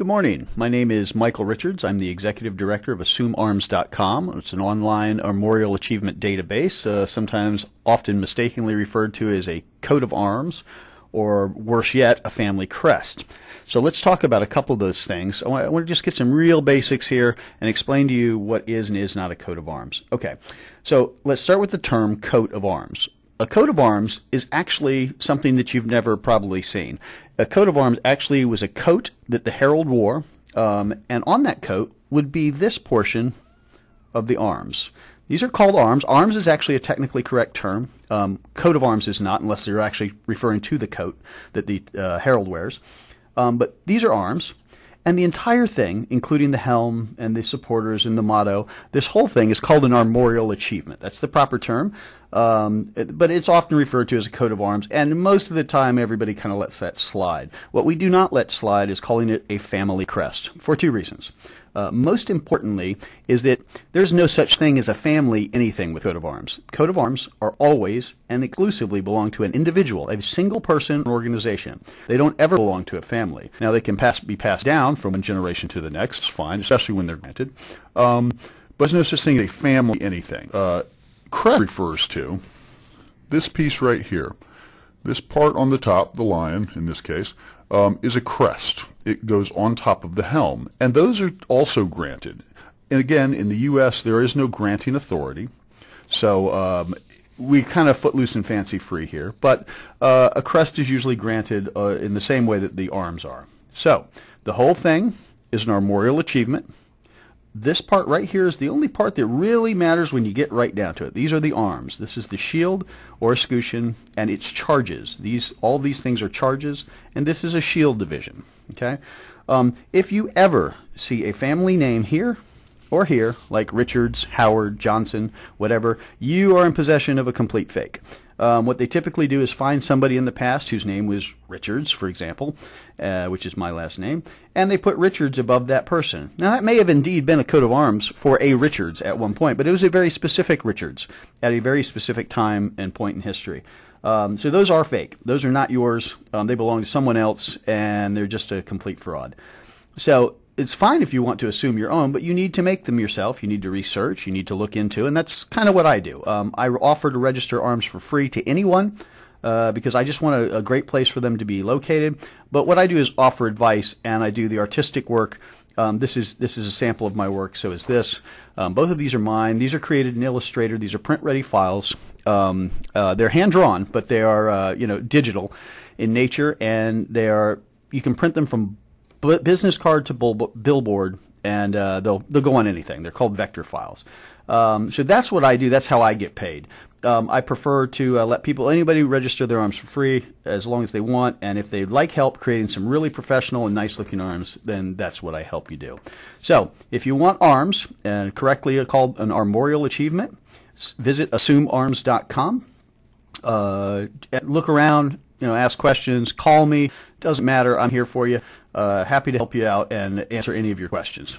Good morning. My name is Michael Richards. I'm the executive director of AssumeArms.com. It's an online armorial achievement database, uh, sometimes often mistakenly referred to as a coat of arms, or worse yet, a family crest. So let's talk about a couple of those things. I want, to just get some real basics here and explain to you what is and is not a coat of arms. Okay, so let's start with the term coat of arms a coat of arms is actually something that you've never probably seen. A coat of arms actually was a coat that the herald wore, um, and on that coat would be this portion of the arms. These are called arms. Arms is actually a technically correct term. Um, coat of arms is not, unless you're actually referring to the coat that the uh, herald wears. Um, but these are arms. And the entire thing, including the helm and the supporters and the motto, this whole thing is called an armorial achievement. That's the proper term. Um, but it's often referred to as a coat of arms, and most of the time everybody kind of lets that slide. What we do not let slide is calling it a family crest for two reasons. Uh, most importantly, is that there's no such thing as a family anything with coat of arms. Coat of arms are always and exclusively belong to an individual, a single person or organization. They don't ever belong to a family. Now they can pass, be passed down from one generation to the next, it's fine, especially when they're granted. Um, but there's no such thing as a family anything. Uh, crest refers to this piece right here. This part on the top, the lion in this case, um, is a crest. It goes on top of the helm. And those are also granted. And again, in the U.S., there is no granting authority. So um, we kind of footloose and fancy free here. But uh, a crest is usually granted uh, in the same way that the arms are. So the whole thing is an armorial achievement this part right here is the only part that really matters when you get right down to it. These are the arms. This is the shield or escutcheon, and it's charges. These all these things are charges, and this is a shield division. Okay. Um, if you ever see a family name here or here, like Richards, Howard, Johnson, whatever, you are in possession of a complete fake. Um, what they typically do is find somebody in the past whose name was Richards, for example, uh, which is my last name, and they put Richards above that person. Now, that may have indeed been a coat of arms for a Richards at one point, but it was a very specific Richards at a very specific time and point in history. Um, so those are fake. Those are not yours. Um, they belong to someone else, and they're just a complete fraud. So it's fine if you want to assume your own, but you need to make them yourself. You need to research. You need to look into, and that's kind of what I do. Um, I offer to register arms for free to anyone. Uh, because I just want a, a, great place for them to be located. But what I do is offer advice, and I do the artistic work. Um, this is this is a sample of my work. So is this. Um, both of these are mine. These are created in Illustrator. These are print-ready files. Um, uh, they're hand-drawn, but they are uh, you know digital in nature, and they are you can print them from business card to billboard, and uh, they'll they'll go on anything. They're called vector files. Um, so that's what I do. That's how I get paid. Um, I prefer to uh, let people, anybody register their arms for free as long as they want, and if they'd like help creating some really professional and nice looking arms, then that's what I help you do. So if you want arms, and correctly called an armorial achievement, visit assumearms.com. Uh, look around, you know, ask questions, call me. Doesn't matter. I'm here for you. Uh, happy to help you out and answer any of your questions.